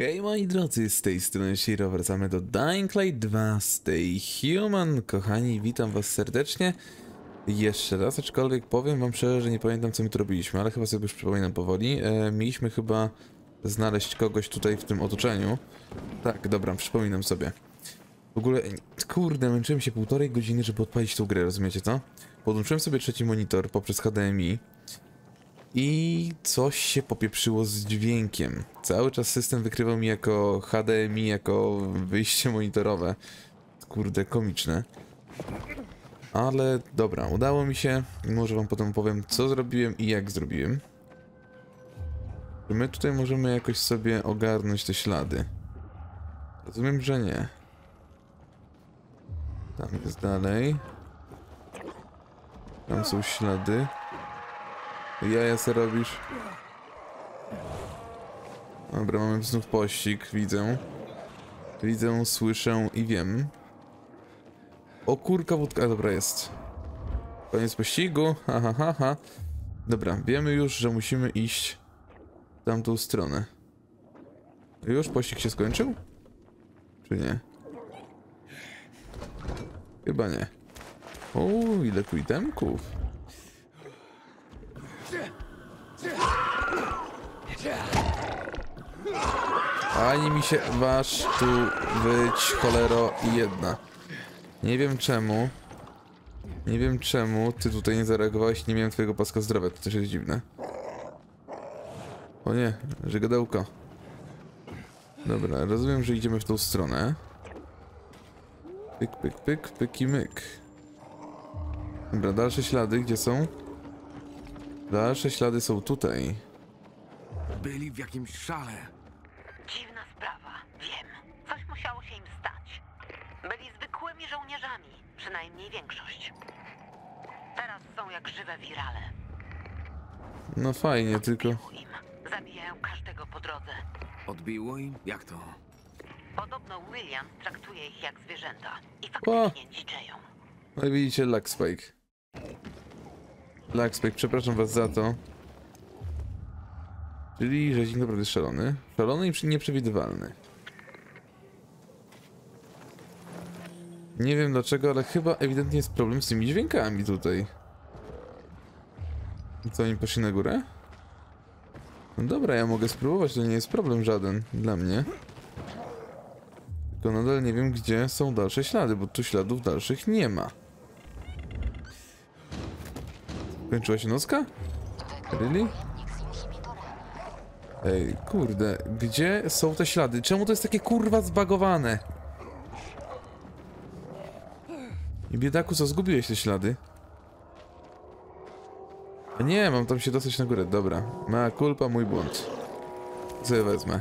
Hej moi drodzy, z tej strony Shiro, wracamy do Dying Light 2 Stay Human. Kochani, witam was serdecznie. Jeszcze raz, aczkolwiek powiem wam szczerze, że nie pamiętam co my tu robiliśmy, ale chyba sobie już przypominam powoli. E, mieliśmy chyba znaleźć kogoś tutaj w tym otoczeniu. Tak, dobra, przypominam sobie. W ogóle, kurde, męczyłem się półtorej godziny, żeby odpalić tą grę, rozumiecie co? Podłączyłem sobie trzeci monitor poprzez HDMI. I coś się popieprzyło z dźwiękiem. Cały czas system wykrywał mi jako HDMI, jako wyjście monitorowe. Kurde, komiczne. Ale dobra, udało mi się. Może wam potem powiem, co zrobiłem i jak zrobiłem. My tutaj możemy jakoś sobie ogarnąć te ślady? Rozumiem, że nie. Tam jest dalej. Tam są ślady. Jaja se robisz. Dobra, mamy znów pościg, widzę. Widzę, słyszę i wiem. O kurka, wódka, dobra jest. Koniec pościgu, ha, ha, ha, ha. Dobra, wiemy już, że musimy iść w tamtą stronę. Już pościg się skończył? Czy nie? Chyba nie. O, ile tu Ani mi się waż tu być cholero jedna. Nie wiem czemu. Nie wiem czemu ty tutaj nie zareagowałeś nie miałem twojego paska zdrowia, to też jest dziwne. O nie, żegadełko. Dobra, rozumiem, że idziemy w tą stronę. Pyk, pyk, pyk, pyk i myk. Dobra, dalsze ślady, gdzie są? Dalsze ślady są tutaj. Byli w jakimś szale. Dziwna sprawa, wiem. Coś musiało się im stać. Byli zwykłymi żołnierzami, przynajmniej większość. Teraz są jak żywe wirale. No fajnie, tylko... Im. Zabijają każdego po drodze. Odbiło im? Jak to? Podobno William traktuje ich jak zwierzęta i faktycznie dziczeją. No i widzicie, Luckspike. Luckspike, przepraszam was za to. Czyli rzeźnik naprawdę szalony. Szalony i nieprzewidywalny. Nie wiem dlaczego, ale chyba ewidentnie jest problem z tymi dźwiękami tutaj. Co, oni poszli na górę? No dobra, ja mogę spróbować, to nie jest problem żaden dla mnie. Tylko nadal nie wiem, gdzie są dalsze ślady, bo tu śladów dalszych nie ma. Kończyła się nocka? Really? Ej, kurde, gdzie są te ślady? Czemu to jest takie kurwa zbagowane? I biedaku, co zgubiłeś te ślady? Nie, mam tam się dostać na górę, dobra. Ma kulpa, mój błąd. Co ja wezmę?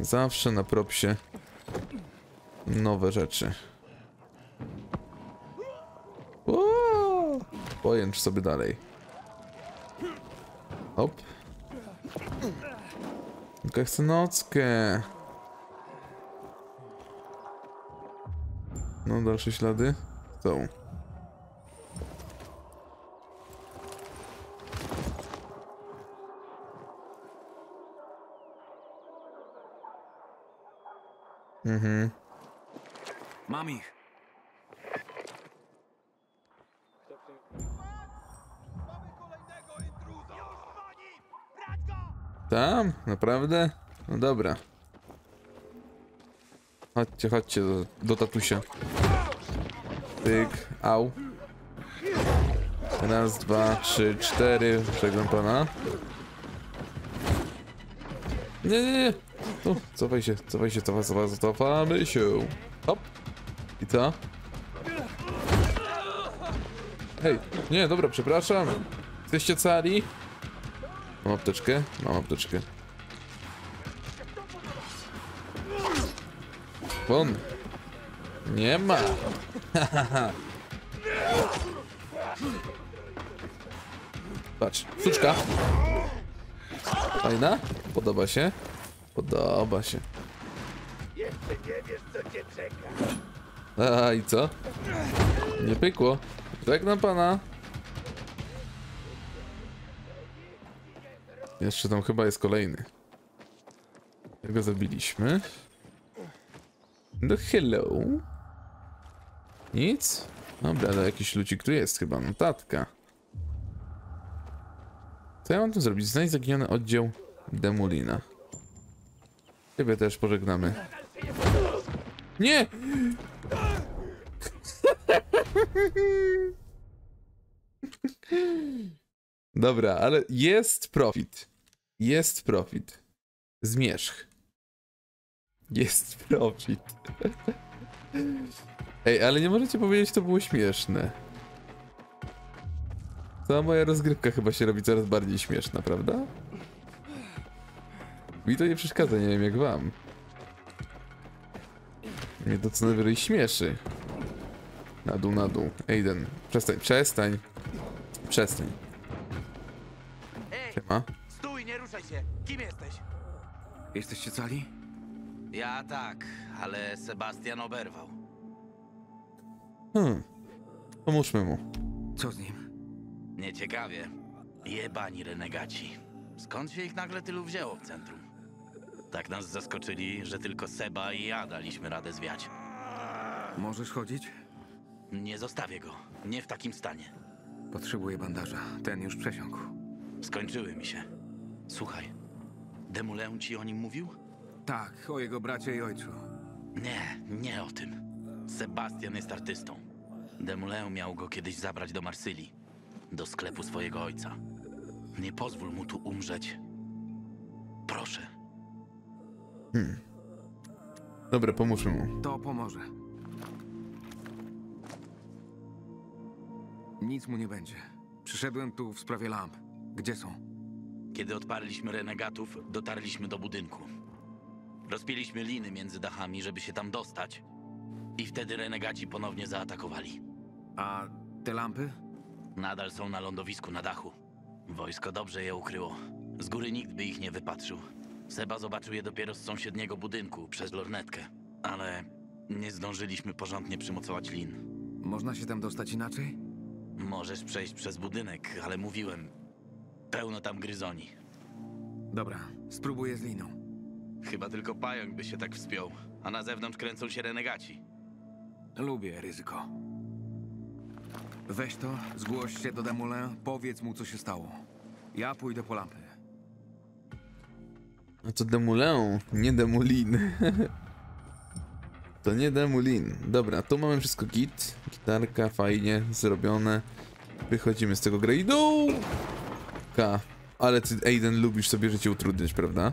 Zawsze na propsie nowe rzeczy. Pojęcz sobie dalej. Hop. Tylko chcę nockę. No, dalsze ślady? Są. Mhm. Mam ich. Tam? Naprawdę? No dobra. Chodźcie, chodźcie do, do tatusia. Pyk, au. Raz, dwa, trzy, cztery. Przegląd pana. Nie, nie, nie. O, cofaj się, cofaj się, cofaj, cofaj, cofamy się. Hop. I co? Hej, nie, dobra, przepraszam. Jesteście cali? Mam apteczkę? Mam apteczkę. Won. Nie ma. Patrz, sztuczka. Fajna? Podoba się? Podoba się. A i co? Nie pykło. Żegnam pana. Jeszcze tam chyba jest kolejny. Tego zabiliśmy. No hello. Nic? Dobra, ale jakiś lucik tu jest chyba, notatka. Co ja mam tu zrobić? Znajdź zaginiony oddział Demulina. Ciebie też pożegnamy. Nie! Dobra, ale jest profit. Jest profit. Zmierzch. Jest profit. Ej, ale nie możecie powiedzieć, to było śmieszne. Cała moja rozgrywka chyba się robi coraz bardziej śmieszna, prawda? Mi to nie przeszkadza, nie wiem jak wam. Mnie to co najwyżej śmieszy. Na dół, na dół. Aiden, przestań, przestań. Przestań. Siema. Się. Kim jesteś? Jesteście cali? Ja tak, ale Sebastian oberwał. Hmm. Pomóżmy mu. Co z nim? Nieciekawie. Jebani renegaci. Skąd się ich nagle tylu wzięło w centrum? Tak nas zaskoczyli, że tylko Seba i ja daliśmy radę zwiać. Możesz chodzić? Nie zostawię go. Nie w takim stanie. Potrzebuję bandaża. Ten już przesiąkł. Skończyły mi się. Słuchaj, Demuleu ci o nim mówił? Tak, o jego bracie i ojcu. Nie, nie o tym. Sebastian jest artystą. Demuleu miał go kiedyś zabrać do Marsylii. Do sklepu swojego ojca. Nie pozwól mu tu umrzeć. Proszę. Dobra, pomóżmy mu. To pomoże. Nic mu nie będzie. Przyszedłem tu w sprawie lamp. Gdzie są? Kiedy odparliśmy renegatów, dotarliśmy do budynku. Rozpięliśmy liny między dachami, żeby się tam dostać. I wtedy renegaci ponownie zaatakowali. A te lampy? Nadal są na lądowisku na dachu. Wojsko dobrze je ukryło. Z góry nikt by ich nie wypatrzył. Seba zobaczył je dopiero z sąsiedniego budynku przez lornetkę. Ale nie zdążyliśmy porządnie przymocować lin. Można się tam dostać inaczej? Możesz przejść przez budynek, ale mówiłem. Pełno tam gryzoni. Dobra, spróbuję z liną. Chyba tylko pająk by się tak wspiął, a na zewnątrz kręcą się renegaci. Lubię ryzyko. Weź to, zgłoś się do Demolin, powiedz mu, co się stało. Ja pójdę po lampy. A to Demulin, nie Demulin. to nie Demulin. Dobra, tu mamy wszystko git. Gitarka, fajnie, zrobione. Wychodzimy z tego gradu. Ka. Ale ty, Aiden, lubisz sobie życie utrudniać, prawda?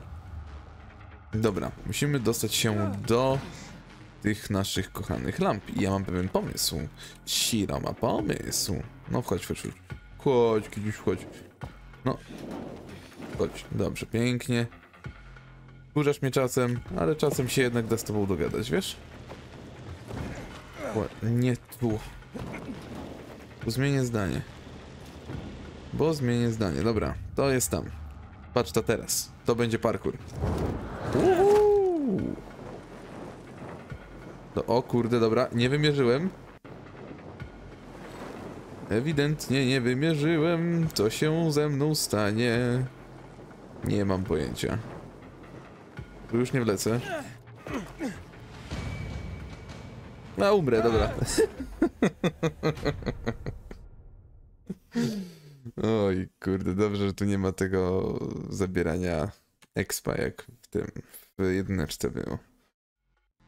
Dobra, musimy dostać się do tych naszych kochanych lamp. I ja mam pewien pomysł. Shiro ma pomysł. No wchodź, wchodź, wchodź. Chodź, kiedyś wchodź. No. Chodź, dobrze, pięknie. Wkurzasz mnie czasem, ale czasem się jednak da z tobą dogadać, wiesz? Ła- Nie tu. Tu zmienię zdanie. Bo zmienię zdanie. Dobra, to jest tam. Patrz to teraz. To będzie parkour. Uhu! To, o kurde, dobra, nie wymierzyłem. Ewidentnie nie wymierzyłem. Co się ze mną stanie? Nie mam pojęcia. Tu już nie wlecę. A umrę, dobra. Oj, kurde, dobrze, że tu nie ma tego zabierania expa jak w tym, w jedyneczce było.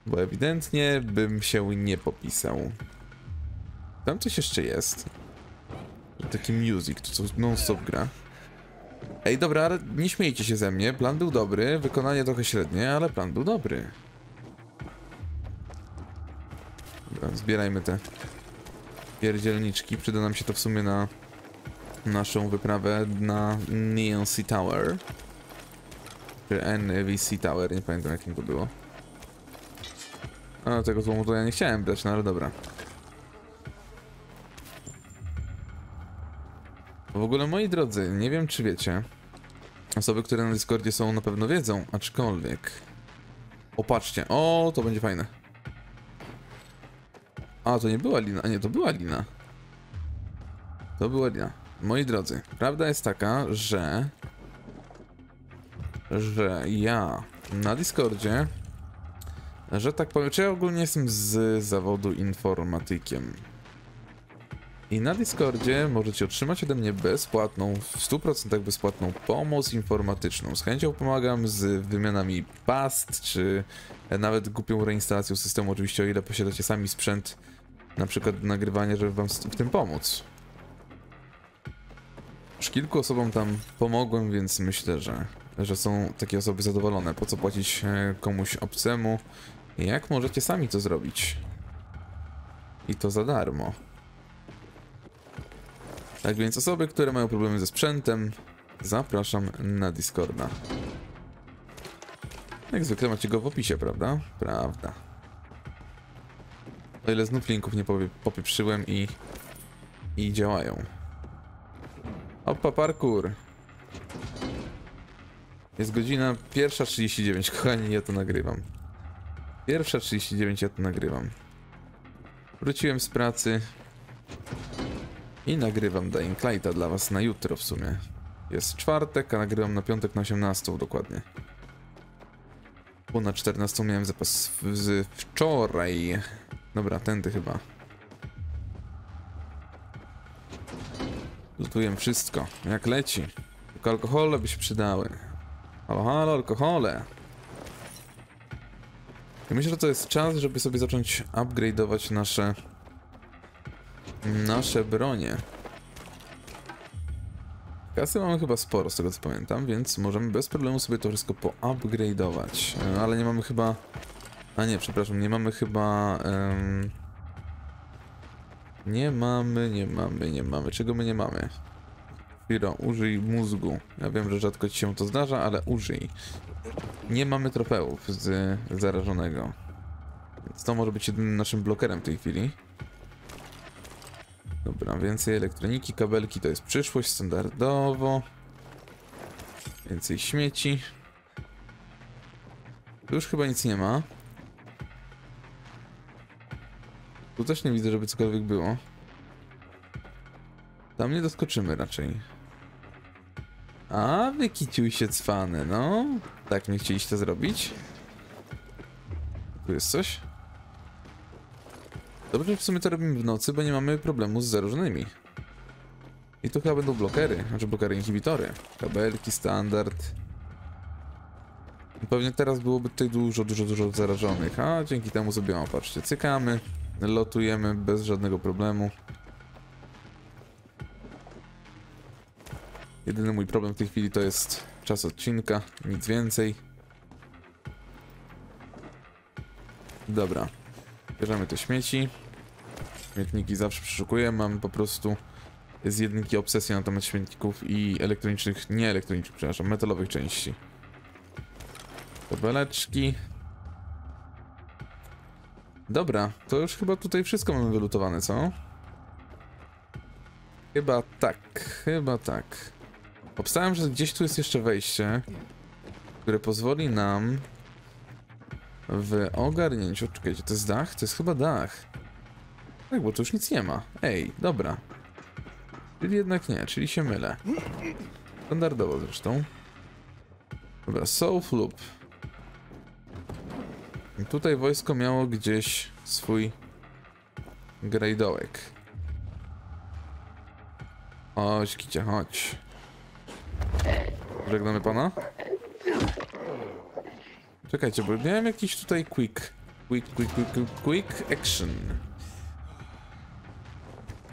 Bo ewidentnie bym się nie popisał. Tam coś jeszcze jest. Taki music, to co non-stop gra. Ej, dobra, ale nie śmiejcie się ze mnie. Plan był dobry, wykonanie trochę średnie, ale plan był dobry. Dobra, zbierajmy te pierdzielniczki. Przyda nam się to w sumie na naszą wyprawę na Sea Tower. Czy NVC Tower, nie pamiętam jakim to było. A tego złomu to ja nie chciałem brać, no ale dobra. W ogóle, moi drodzy, nie wiem czy wiecie. Osoby, które na Discordzie są, na pewno wiedzą, aczkolwiek. Opatrzcie, o, to będzie fajne. A, to nie była lina, a nie, to była lina. To była lina. Moi drodzy, prawda jest taka, że... Że ja na Discordzie, że tak powiem, czy ja ogólnie jestem z zawodu informatykiem. I na Discordzie możecie otrzymać ode mnie bezpłatną, w 100% bezpłatną pomoc informatyczną. Z chęcią pomagam z wymianami past, czy nawet głupią reinstalacją systemu, oczywiście o ile posiadacie sami sprzęt, na przykład do nagrywania, żeby wam w tym pomóc. Już kilku osobom tam pomogłem, więc myślę, że, że są takie osoby zadowolone. Po co płacić e, komuś obcemu, jak możecie sami to zrobić? I to za darmo. Tak więc osoby, które mają problemy ze sprzętem, zapraszam na Discorda. Jak zwykle macie go w opisie, prawda? Prawda. O ile znów linków nie popieprzyłem i... i działają. Opa, parkour. Jest godzina pierwsza 39, kochani, ja to nagrywam. Pierwsza 39, ja to nagrywam. Wróciłem z pracy i nagrywam Dying Lighta dla was na jutro w sumie. Jest czwartek, a nagrywam na piątek na 18 dokładnie. Bo na 14 miałem zapas wczoraj. Dobra, tędy chyba. Lutuję wszystko, jak leci. Tylko alkohole by się przydały. Halo, halo, alkohole. Myślę, że to jest czas, żeby sobie zacząć upgrade'ować nasze... Nasze bronie. Kasy mamy chyba sporo, z tego co pamiętam, więc możemy bez problemu sobie to wszystko poupgrade'ować. E, Ale nie mamy chyba... A nie, przepraszam, nie mamy chyba... em, Nie mamy, nie mamy, nie mamy. Czego my nie mamy? Firo, użyj mózgu. Ja wiem, że rzadko ci się to zdarza, ale użyj. Nie mamy trofeów z zarażonego. Więc to może być jedynym naszym blokerem w tej chwili. Dobra, więcej elektroniki, kabelki to jest przyszłość standardowo. Więcej śmieci. Tu już chyba nic nie ma. Tu też nie widzę, żeby cokolwiek było. Tam nie doskoczymy raczej. A, wykicił się cwany, no. Tak nie chcieliście zrobić? Tu jest coś? Dobrze, że w sumie to robimy w nocy, bo nie mamy problemu z zaróżnymi. I tu chyba będą blokery, znaczy blokery inhibitory. Kabelki, standard. Pewnie teraz byłoby tutaj dużo, dużo, dużo zarażonych, a dzięki temu sobie, patrzcie, cykamy, lotujemy bez żadnego problemu. Jedyny mój problem w tej chwili to jest czas odcinka, nic więcej. Dobra, bierzemy te śmieci. Śmietniki zawsze przeszukuję, mam po prostu z jedynki obsesję na temat śmietników i elektronicznych, nie elektronicznych, przepraszam, metalowych części. Tabeleczki. Dobra, to już chyba tutaj wszystko mamy wylutowane, co? Chyba tak, chyba tak. Obstałem, że gdzieś tu jest jeszcze wejście, które pozwoli nam w ogarnięciu... Czekajcie, to jest dach? To jest chyba dach. Tak, bo tu już nic nie ma. Ej, dobra. Czyli jednak nie, czyli się mylę. Standardowo zresztą. Dobra, Soul Loop. Tutaj wojsko miało gdzieś swój grajdołek. Chodź, kicia, chodź. Żegnamy pana? Czekajcie, bo miałem jakiś tutaj quick. Quick, quick, quick, quick, quick action.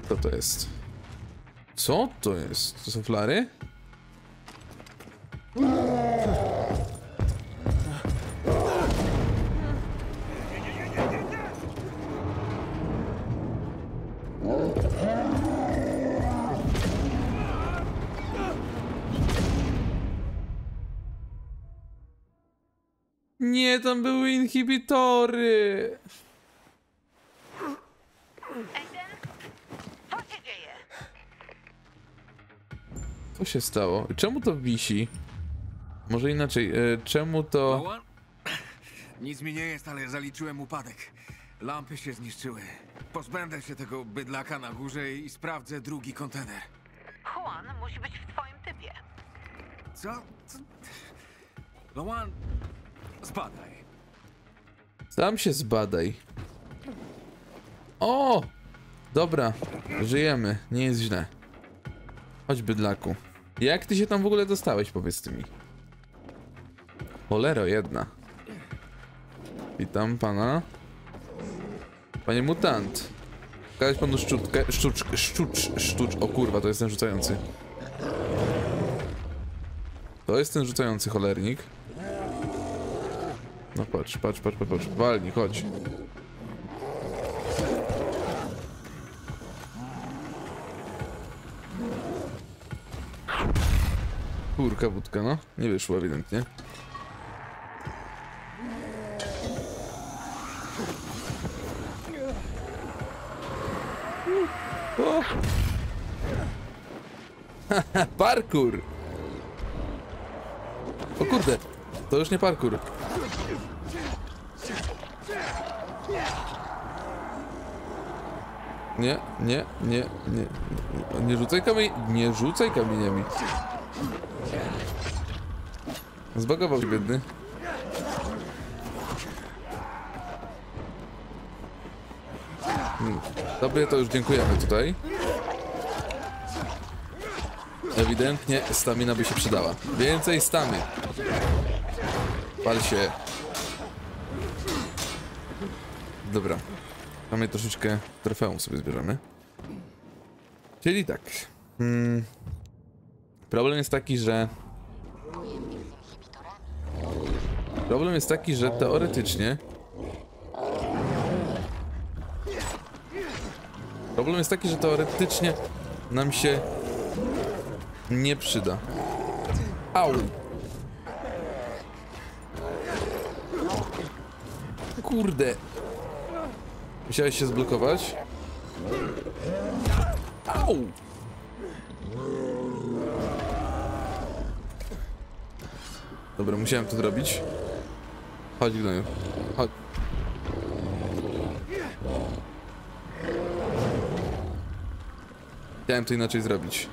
Co to jest? Co to jest? To są flary? Nie, tam były inhibitory. Aiden? Co się dzieje? Co się stało? Czemu to wisi? Może inaczej, e, czemu to... Mała? Nic mi nie jest, ale zaliczyłem upadek. Lampy się zniszczyły. Pozbędę się tego bydlaka na górze i sprawdzę drugi kontener. Juan musi być w twoim typie. Co? Co? Loan, Spadaj. Sam się zbadaj. O! Dobra, żyjemy, nie jest źle. Chodź bydlaku. Jak ty się tam w ogóle dostałeś, powiedz mi? Cholero jedna. Witam pana. Panie mutant. Pokazać panu szczutkę, szczuczkę, szczucz, szczucz, o kurwa, to jest ten rzucający. To jest ten rzucający cholernik. No patrz, patrz, patrz, patrz. Walnik, chodź. Kurka wódka, no. Nie wyszło ewidentnie. O! O kurde, to już nie parkour. Nie, nie, nie, nie, nie, nie rzucaj kamień, nie rzucaj kamieniami. Zbagował się biedny. Hmm, Dobry, to już dziękujemy tutaj. Ewidentnie stamina by się przydała. Więcej stamy. Pal się. Dobra. Mamy troszeczkę trofeum sobie zbierzemy. Czyli tak. Hmm. Problem jest taki, że. Problem jest taki, że teoretycznie. Problem jest taki, że teoretycznie nam się nie przyda. Au! Kurde! Musiałeś się zblokować? Au! Dobra, musiałem to zrobić. Chodź, gnoju. Chodź. Chciałem to inaczej zrobić.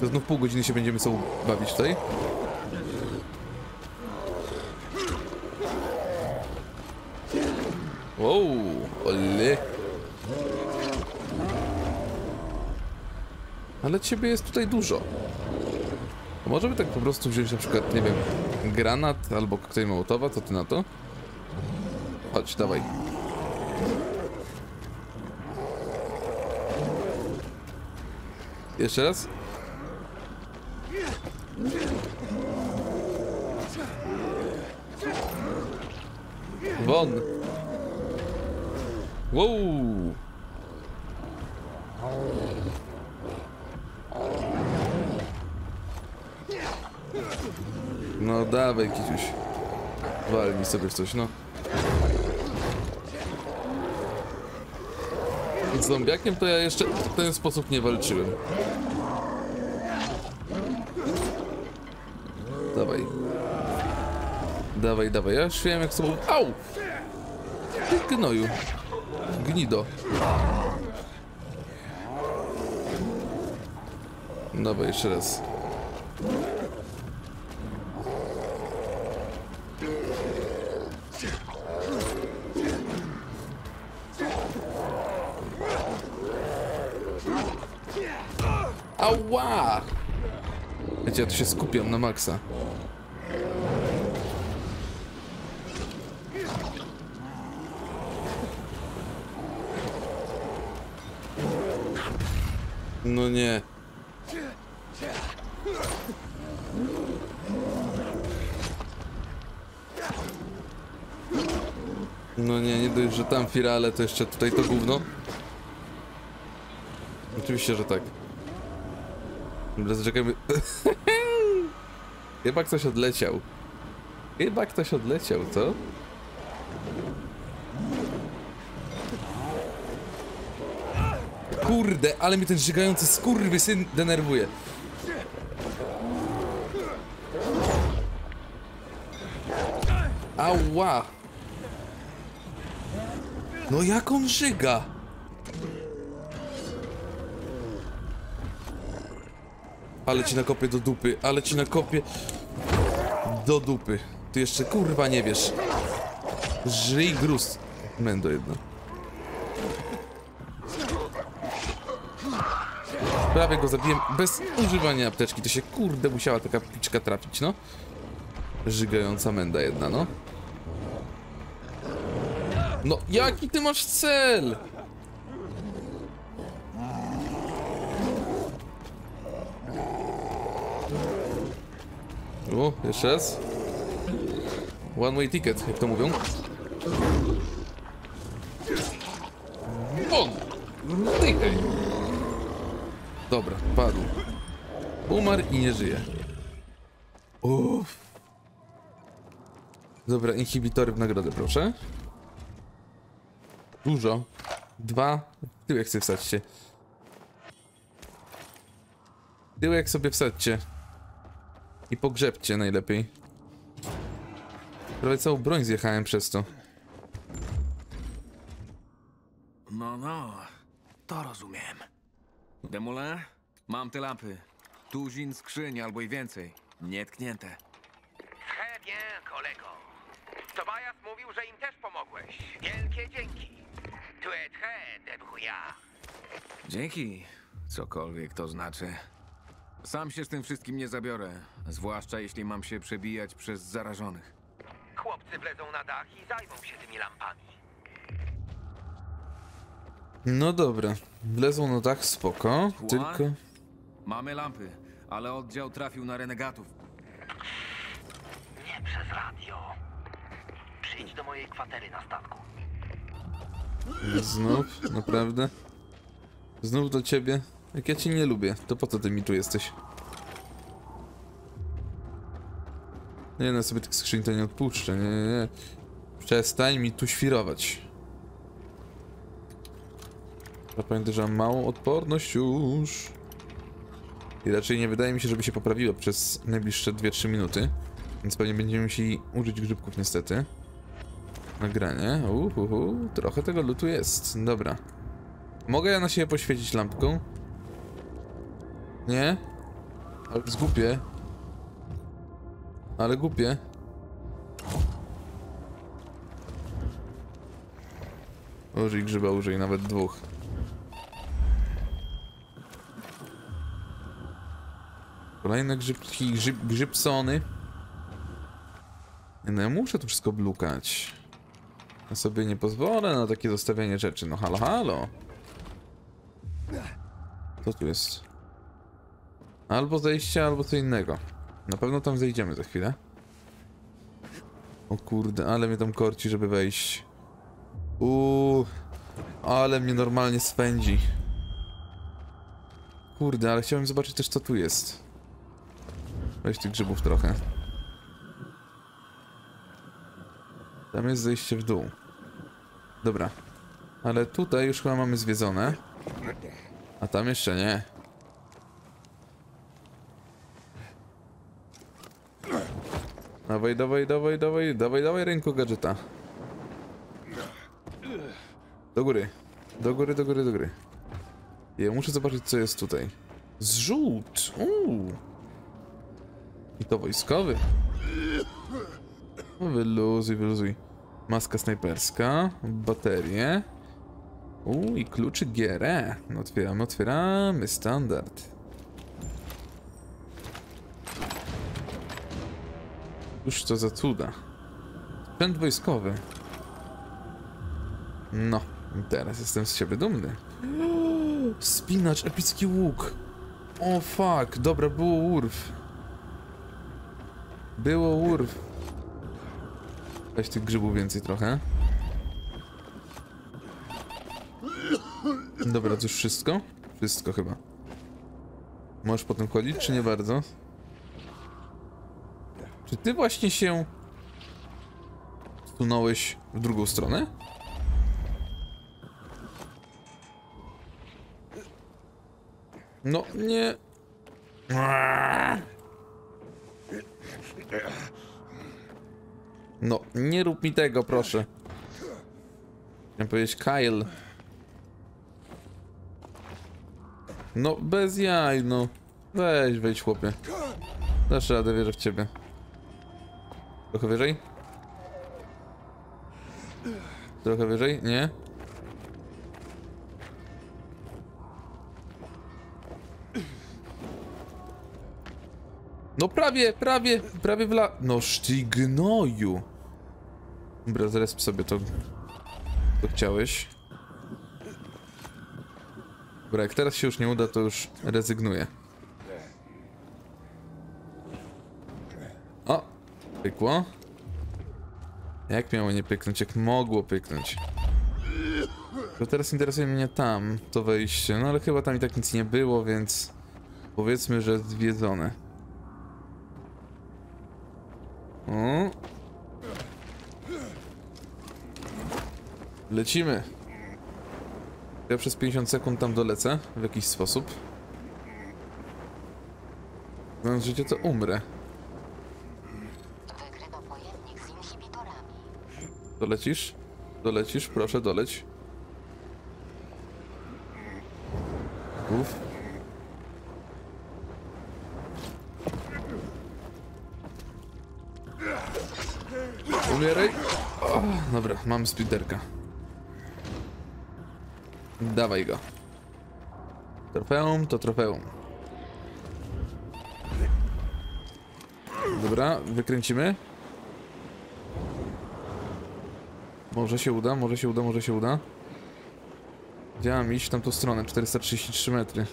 To znów pół godziny się będziemy sobą bawić tutaj. Wow, ole. Ale ciebie jest tutaj dużo. To może by tak po prostu wziąć na przykład, nie wiem, granat albo koktajl mołotowa, co ty na to? Chodź, dawaj. Jeszcze raz? Won! Wow! No dawaj, Kiciuś. Walnij sobie w coś, no. Z zombiakiem to ja jeszcze w ten sposób nie walczyłem. Dawaj. Dawaj, dawaj. Ja już wiem jak sobą... Au! Ty gnoju. Gnido. Dawaj, jeszcze raz. Ała! Wiecie, ja tu się skupiam na maksa. No nie. No nie, nie dość, że tam firale, to jeszcze tutaj to gówno. Oczywiście, że tak. Dobra, zaczekajmy. Chyba ktoś odleciał. Chyba ktoś odleciał, co? Kurde, ale mi ten żygający skurwysyn denerwuje. Ała! No jak on żyga? Ale ci nakopię do dupy, ale ci nakopię do dupy. ty jeszcze kurwa nie wiesz. Żyj gruz. Mendo jedno. Prawie go zabiłem bez używania apteczki. To się kurde musiała taka piczka trafić, no. Żygająca menda jedna, no. No, jaki ty masz cel? O, jeszcze raz. One way ticket, jak to mówią. On! Dychaj! Dobra, padł. Umarł i nie żyje. Uff. Dobra, inhibitory w nagrodę, proszę. Dużo. Dwa. Tyłek sobie wsadźcie. Tyłek sobie wsadźcie. I pogrzebcie najlepiej. Prawie całą broń zjechałem przez to. No, no, to rozumiem. Demolin, mam te lampy. Tuzin skrzyń albo i więcej. Nietknięte. Très bien, kolego. Tobias mówił, że im też pomogłeś. Wielkie dzięki. Tu es très débrouillard. Dzięki, cokolwiek to znaczy. Sam się z tym wszystkim nie zabiorę, zwłaszcza jeśli mam się przebijać przez zarażonych. Chłopcy wlezą na dach i zajmą się tymi lampami. No dobra. Wlezą na dach, spoko. Tylko... Mamy lampy, ale oddział trafił na renegatów. Nie przez radio. Przyjdź do mojej kwatery na statku. Znów? Naprawdę? Znów do ciebie? Jak ja cię nie lubię, to po co ty mi tu jesteś? Nie no, sobie tych skrzyń to nie odpuszczę, nie, nie, nie. Przestań mi tu świrować. Zapamiętaj, że mam małą odporność już. I raczej nie wydaje mi się, żeby się poprawiło przez najbliższe 2-3 minuty. Więc pewnie będziemy musieli użyć grzybków niestety. Nagranie. Uhuhu, trochę tego lutu jest. Dobra. Mogę ja na siebie poświecić lampką? Nie? Ale zgupie. Ale głupie. Użyj grzyba, użyj nawet dwóch. Kolejne grzybki, grzyb, grzybsony. No ja muszę tu wszystko blukać. Ja sobie nie pozwolę na takie zostawianie rzeczy. No halo, halo. Co tu jest? Albo zejście, albo co innego. Na pewno tam zejdziemy za chwilę. O kurde, ale mnie tam korci, żeby wejść. Uuu, ale mnie normalnie spędzi. Kurde, ale chciałem zobaczyć też co tu jest. Weź tych grzybów trochę. Tam jest zejście w dół. Dobra. Ale tutaj już chyba mamy zwiedzone. A tam jeszcze nie. Dawaj, dawaj, dawaj, dawaj, dawaj, dawaj ręko gadżeta. Do góry. Do góry, do góry, do góry. Ja muszę zobaczyć co jest tutaj. Zrzut! Uuu. To wojskowy. No wyluzuj, wyluzuj. Maska snajperska, baterie. Uuu, i kluczyk GRE. No otwieramy, otwieramy, standard. Cóż to za cuda. Sprzęt wojskowy. No, teraz jestem z siebie dumny. Spinacz, epicki łuk. O fuck, dobra, było urw. Było urw. Weź tych grzybów więcej trochę. Dobra, to już wszystko? Wszystko chyba. Możesz potem chodzić, czy nie bardzo? Czy ty właśnie się... Sunąłeś w drugą stronę? No, nie... No, nie rób mi tego, proszę. Chciałem powiedzieć Kyle. No, bez jaj, no. Weź, wejdź, chłopie. Dasz radę, wierzę w ciebie. Trochę wyżej? Trochę wyżej? Nie? Prawie, prawie, prawie wla... No szty gnoju! Dobra, zaraz sobie to... To chciałeś. Dobra, jak teraz się już nie uda, to już rezygnuję. O! Pykło. Jak miało nie pyknąć? Jak mogło pyknąć? To teraz interesuje mnie tam, to wejście. No ale chyba tam i tak nic nie było, więc... Powiedzmy, że zwiedzone. O! Lecimy. Ja przez 50 sekund tam dolecę w jakiś sposób. Znając życie, to umrę. Dolecisz? Dolecisz? Proszę, doleć. Mam spliderka. Dawaj go. Trofeum to trofeum. Dobra, wykręcimy. Może się uda, może się uda, może się uda. Gdzie mam iść w tamtą stronę? 433 metry.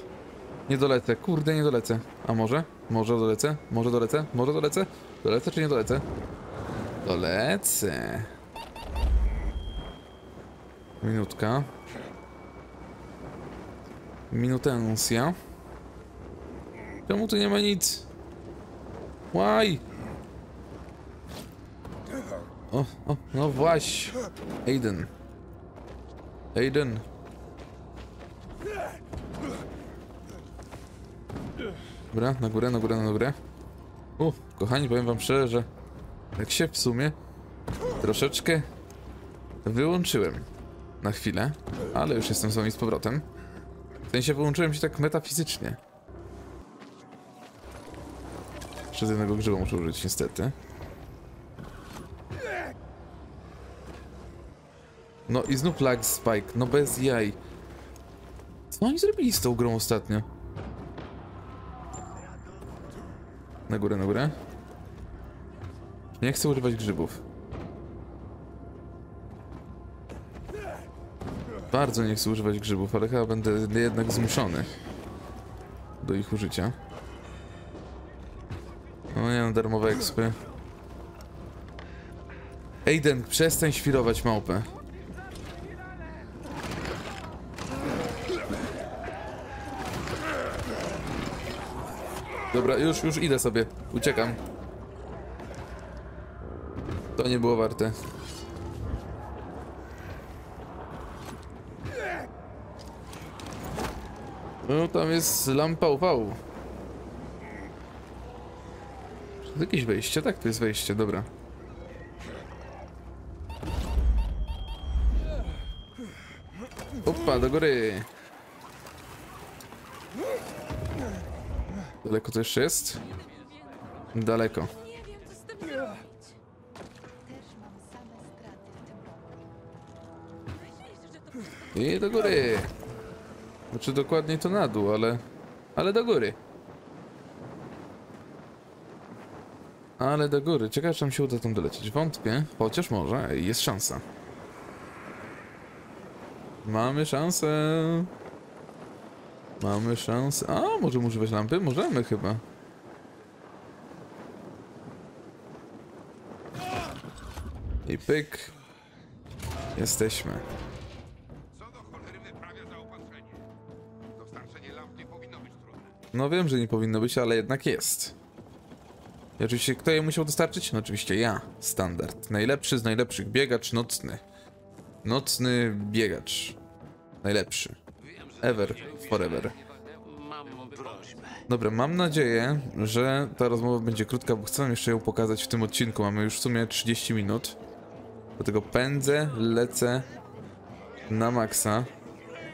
Nie dolecę, kurde nie dolecę. A może? Może dolecę? Może dolecę? Może dolecę? Dolecę czy nie dolecę? Dolecę. Minutka. Minutensja. Czemu tu nie ma nic? Why? O, o, no właśnie. Aiden. Aiden. Dobra, na górę, na górę, na górę. U, kochani, powiem wam szczerze, że tak się w sumie troszeczkę wyłączyłem na chwilę, ale już jestem z wami z powrotem. W sensie wyłączyłem się tak metafizycznie. Przez jednego grzyba muszę użyć, niestety. No i znów lag spike, no bez jaj. Co oni zrobili z tą grą ostatnio? Na górę, na górę. Nie chcę używać grzybów. Bardzo nie chcę używać grzybów, ale chyba będę jednak zmuszony do ich użycia. No nie no, darmowe ekspy. Aiden, przestań świrować małpę. Dobra, już, już idę sobie. Uciekam. To nie było warte. No, tam jest lampa UV. Czy to jakieś wejście? Tak, to jest wejście, dobra. Opa, do góry. Daleko to jeszcze jest? Daleko. I do góry. Znaczy dokładniej to na dół, ale... Ale do góry. Ale do góry. Ciekawe, czy nam się uda tam dolecieć. Wątpię, chociaż może. Jest szansa. Mamy szansę. Mamy szansę. A, możemy używać lampy? Możemy chyba. I pyk. Jesteśmy. No wiem, że nie powinno być, ale jednak jest. I oczywiście, kto je musiał dostarczyć? No oczywiście ja. Standard. Najlepszy z najlepszych. Biegacz nocny. Nocny biegacz. Najlepszy. Ever. Forever. Dobra, mam nadzieję, że ta rozmowa będzie krótka, bo chcę jeszcze ją pokazać w tym odcinku. Mamy już w sumie 30 minut. Dlatego pędzę, lecę na maksa.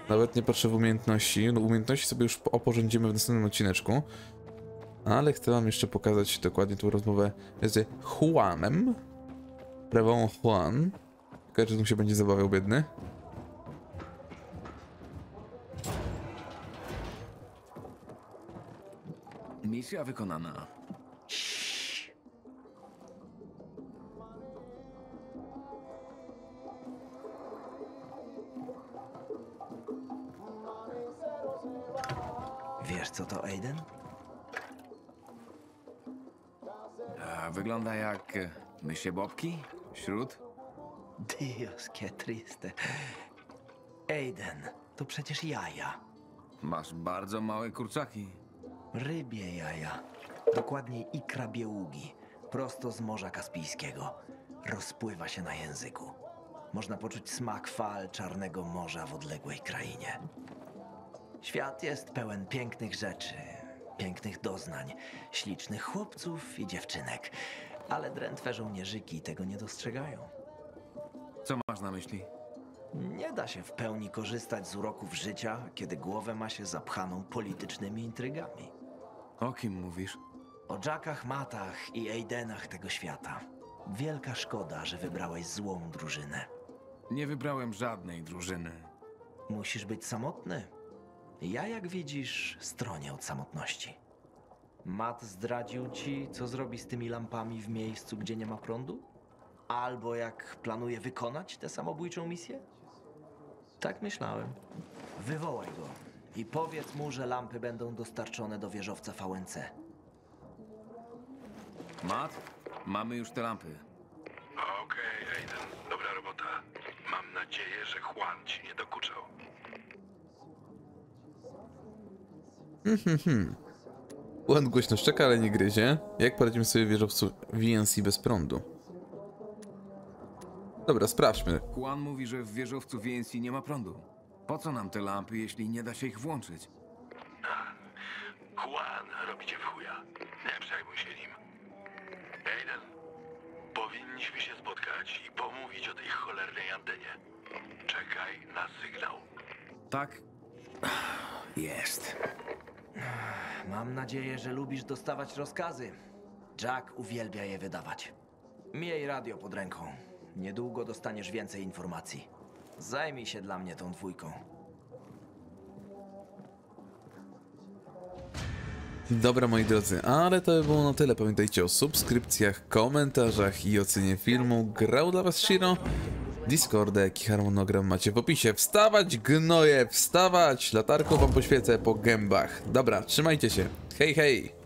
Nawet nie patrzę w umiejętności. No, umiejętności sobie już oporządzimy w następnym odcineczku. Ale chcę wam jeszcze pokazać dokładnie tą rozmowę z Juanem. Prawą Juan. Czy tu się będzie zabawiał biedny. Misja wykonana. Wygląda jak e, mysie bobki? Śród? Dios, que triste. Aiden, to przecież jaja. Masz bardzo małe kurczaki. Rybie jaja. Dokładniej ikra bieługi. Prosto z Morza Kaspijskiego. Rozpływa się na języku. Można poczuć smak fal czarnego morza w odległej krainie. Świat jest pełen pięknych rzeczy, pięknych doznań, ślicznych chłopców i dziewczynek. Ale drętwe żołnierzyki tego nie dostrzegają. Co masz na myśli? Nie da się w pełni korzystać z uroków życia, kiedy głowę ma się zapchaną politycznymi intrygami. O kim mówisz? O Jackach Matach i Aidenach tego świata. Wielka szkoda, że wybrałeś złą drużynę. Nie wybrałem żadnej drużyny. Musisz być samotny. Ja, jak widzisz, stronię od samotności. Matt zdradził ci, co zrobi z tymi lampami w miejscu, gdzie nie ma prądu? Albo jak planuje wykonać tę samobójczą misję? Tak myślałem. Wywołaj go i powiedz mu, że lampy będą dostarczone do wieżowca VNC. Matt, mamy już te lampy. Okej, Aiden, dobra robota. Mam nadzieję, że Juan ci nie dokuczał. Juan głośno szczeka, ale nie gryzie. Jak poradzimy sobie w wieżowcu VNC bez prądu? Dobra, sprawdźmy. Juan mówi, że w wieżowcu VNC nie ma prądu. Po co nam te lampy, jeśli nie da się ich włączyć? Juan robi cię w chuja. Nie przejmuj się nim. Aiden, powinniśmy się spotkać i pomówić o tej cholernej antenie. Czekaj na sygnał. Tak? Jest. Mam nadzieję, że lubisz dostawać rozkazy. Jack uwielbia je wydawać. Miej radio pod ręką. Niedługo dostaniesz więcej informacji. Zajmij się dla mnie tą dwójką. Dobra, moi drodzy, ale to by było na tyle. Pamiętajcie o subskrypcjach, komentarzach i ocenie filmu. Grał dla was Shiro. Discorda, jak i harmonogram macie w opisie. Wstawać, gnoje, wstawać! Latarką wam poświecę po gębach. Dobra, trzymajcie się. Hej, hej!